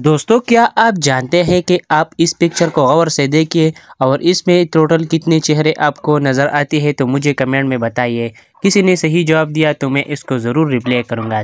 दोस्तों, क्या आप जानते हैं कि आप इस पिक्चर को गौर से देखिए और इसमें टोटल कितने चेहरे आपको नज़र आते हैं? तो मुझे कमेंट में बताइए। किसी ने सही जवाब दिया तो मैं इसको ज़रूर रिप्लाई करूँगा।